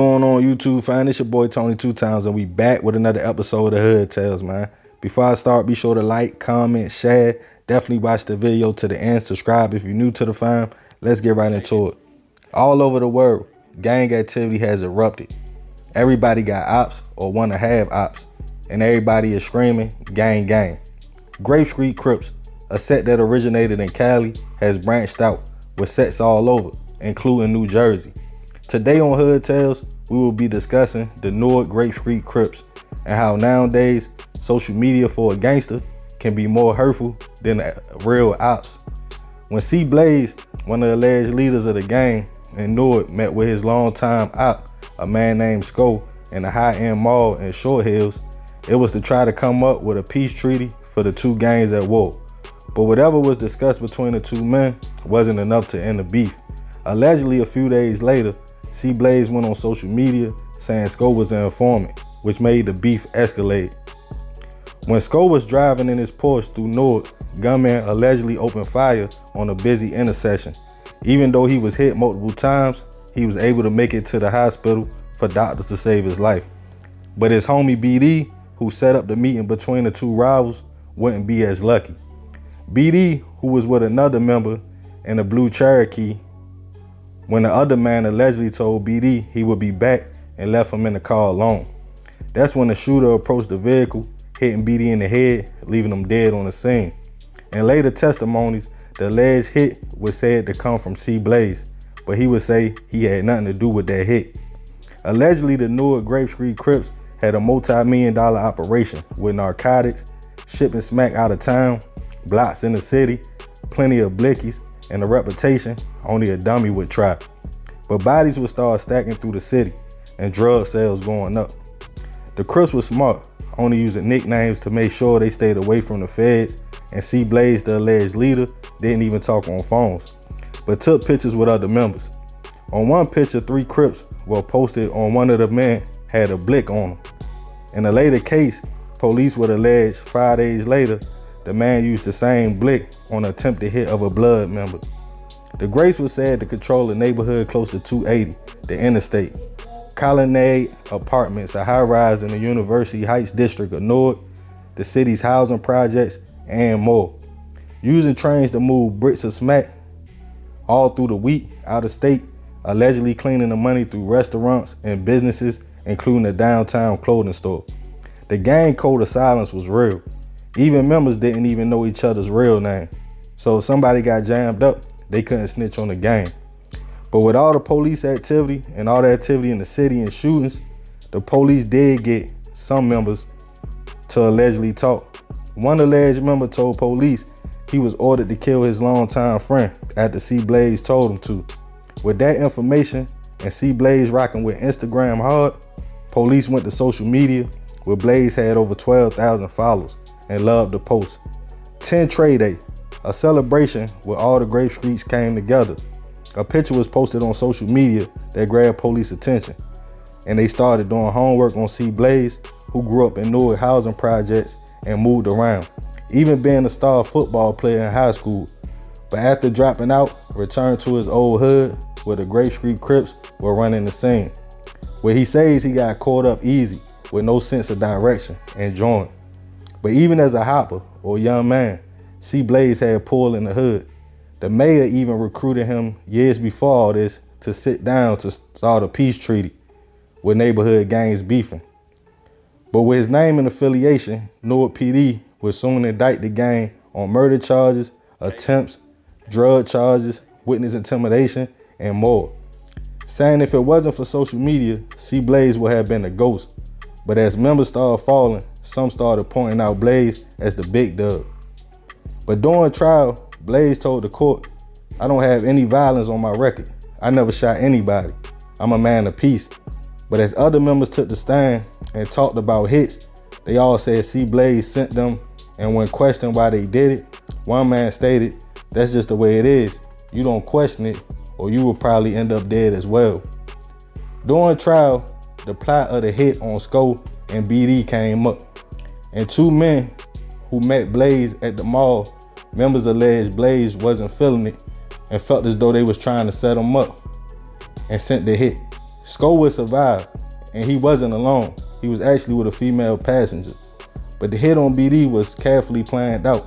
going on YouTube fam? It's your boy Tony Two Times and we back with another episode of Hood Tales, man. Before I start, be sure to like, comment, share. Definitely watch the video to the end. Subscribe if you're new to the fam. Let's get right into it. All over the world, gang activity has erupted. Everybody got ops or want to have ops, and everybody is screaming gang gang. Grape Street Crips, a set that originated in Cali, has branched out with sets all over, including New Jersey. Today on Hood Tales, we will be discussing the Newark Grape Street Crips and how nowadays social media for a gangster can be more hurtful than real ops. When C Blaze, one of the alleged leaders of the gang in Newark, met with his longtime op, a man named Sko, in a high-end mall in Short Hills, it was to try to come up with a peace treaty for the two gangs at war. But whatever was discussed between the two men wasn't enough to end the beef. Allegedly, a few days later, C Blaze went on social media saying Sko was an informant, which made the beef escalate. When Sko was driving in his Porsche through Newark, gunmen allegedly opened fire on a busy intersection. Even though he was hit multiple times, he was able to make it to the hospital for doctors to save his life. But his homie BD, who set up the meeting between the two rivals, wouldn't be as lucky. BD, who was with another member in a blue Cherokee, when the other man allegedly told BD he would be back and left him in the car alone. That's when the shooter approached the vehicle, hitting BD in the head, leaving him dead on the scene. In later testimonies, the alleged hit was said to come from C Blaze, but he would say he had nothing to do with that hit. Allegedly, the Newark Grape Street Crips had a multi-million dollar operation with narcotics, shipping smack out of town, blocks in the city, plenty of blickies, and a reputation only a dummy would try. But bodies would start stacking through the city and drug sales going up. The Crips was smart, only using nicknames to make sure they stayed away from the feds, and C Blaze, the alleged leader, didn't even talk on phones, but took pictures with other members. On one picture, three Crips were posted on one of the men had a blick on them. In a later case, police would allege five days later the man used the same blick on an attempted hit of a blood member. The Grapes was said to control a neighborhood close to 280, the interstate. Colonnade Apartments, a high rise in the University Heights district of Newark, the city's housing projects, and more. Using trains to move bricks of smack all through the week out of state, allegedly cleaning the money through restaurants and businesses, including a downtown clothing store. The gang code of silence was real. Even members didn't even know each other's real name. So if somebody got jammed up, they couldn't snitch on the gang. But with all the police activity and all the activity in the city and shootings, the police did get some members to allegedly talk. One alleged member told police he was ordered to kill his longtime friend after C Blaze told him to. With that information and C Blaze rocking with Instagram hard, police went to social media where Blaze had over 12,000 followers and loved the post. 10 Trade Day, a celebration where all the Grape Streets came together. A picture was posted on social media that grabbed police attention, and they started doing homework on C Blaze, who grew up in Newark housing projects and moved around, even being a star football player in high school. But after dropping out, returned to his old hood where the Grape Street Crips were running the scene. Where he says he got caught up easy with no sense of direction and joined. But even as a hopper or young man, C Blaze had pull in the hood. The mayor even recruited him years before all this to sit down to start a peace treaty with neighborhood gangs beefing. But with his name and affiliation, Newark PD would soon indict the gang on murder charges, attempts, drug charges, witness intimidation, and more. Saying if it wasn't for social media, C Blaze would have been a ghost. But as members started falling, some started pointing out Blaze as the big dog. But during trial, Blaze told the court, I don't have any violence on my record. I never shot anybody. I'm a man of peace. But as other members took the stand and talked about hits, they all said C Blaze sent them. And when questioned why they did it, one man stated, that's just the way it is. You don't question it, or you will probably end up dead as well. During trial, the plot of the hit on Sko and BD came up and two men who met Blaze at the mall, members alleged Blaze wasn't feeling it and felt as though they was trying to set him up and sent the hit. Sko would survive, and he wasn't alone. He was actually with a female passenger. But the hit on BD was carefully planned out.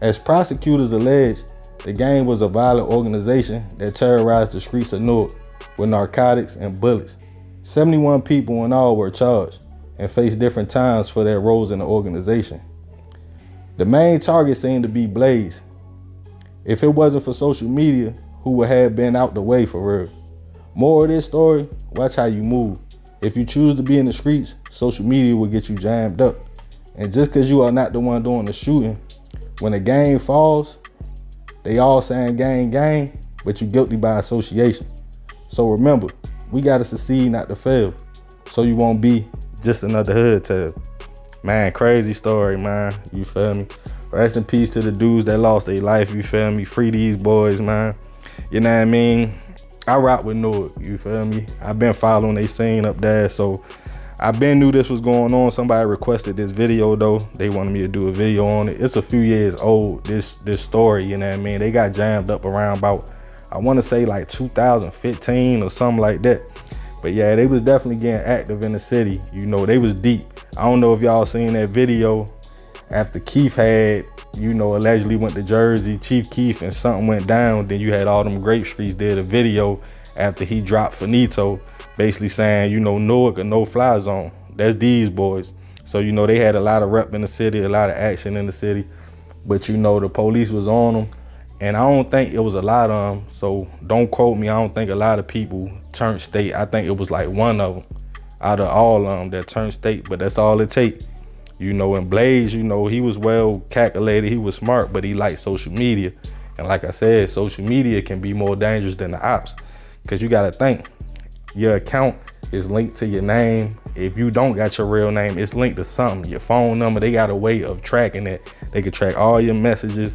As prosecutors alleged, the gang was a violent organization that terrorized the streets of Newark with narcotics and bullets. 71 people in all were charged and faced different times for their roles in the organization. The main target seemed to be Blaze. If it wasn't for social media, who would have been out the way for real? More of this story, watch how you move. If you choose to be in the streets, social media will get you jammed up. And just because you are not the one doing the shooting, when a game falls, they all saying gang, gang, but you guilty by association. So remember, we gotta succeed, not to fail. So you won't be just another hood tale. Man, crazy story, man. You feel me? Rest in peace to the dudes that lost their life, you feel me? Free these boys, man. You know what I mean? I rock with Newark, you feel me? I've been following they scene up there, so I been knew this was going on. Somebody requested this video though. They wanted me to do a video on it. It's a few years old, this this story, you know what I mean? They got jammed up around about, I wanna say like 2015 or something like that. But yeah, they was definitely getting active in the city. You know, they was deep. I don't know if y'all seen that video after Keef had, you know, allegedly went to Jersey, Chief Keef, and something went down. Then you had all them Grape Streets did a video after he dropped Faneto basically saying, you know, Newark a no-fly zone. That's these boys. So, you know, they had a lot of rep in the city, a lot of action in the city. But, you know, the police was on them. And I don't think it was a lot of them. So don't quote me. I don't think a lot of people turned state. I think it was like one of them out of all of them that turned state. But that's all it takes. You know, and Blaze, you know, he was well calculated. He was smart, but he liked social media. And like I said, social media can be more dangerous than the ops. Because you got to think, your account is linked to your name. If you don't got your real name, it's linked to something. Your phone number, they got a way of tracking it. They can track all your messages.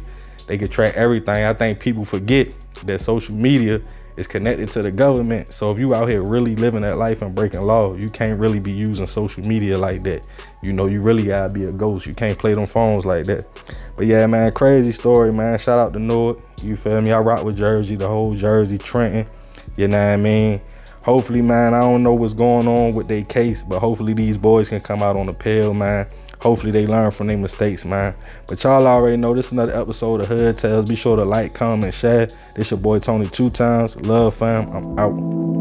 They can track everything. I think people forget that social media is connected to the government. So if you out here really living that life and breaking law, you can't really be using social media like that. You know, you really gotta be a ghost. You can't play them phones like that. But yeah, man, crazy story, man. Shout out to Newark. You feel me? I rock with Jersey, the whole Jersey, Trenton. You know what I mean? hopefully, man, I don't know what's going on with their case, but hopefully these boys can come out on the pill, man. Hopefully they learn from their mistakes, man. But y'all already know this is another episode of Hood Tales. Be sure to like, comment, share. This your boy Tony two times. Love fam. I'm out.